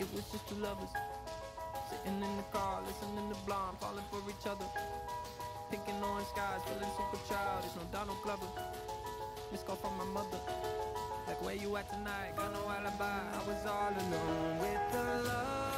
It was just two lovers sitting in the car, listening to Blonde, falling for each other. And orange skies, feeling super childish. No Donald Glover. Miss call from my mother. Like where you at tonight? Got no alibi. I was all alone with the love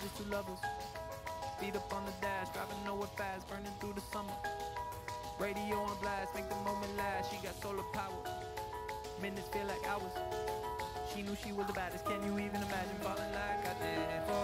Just two lovers. Feet up on the dash, driving nowhere fast, burning through the summer. Radio on blast, make the moment last. She got solar power. Minutes feel like hours. She knew she was the baddest. Can you even imagine falling like I did?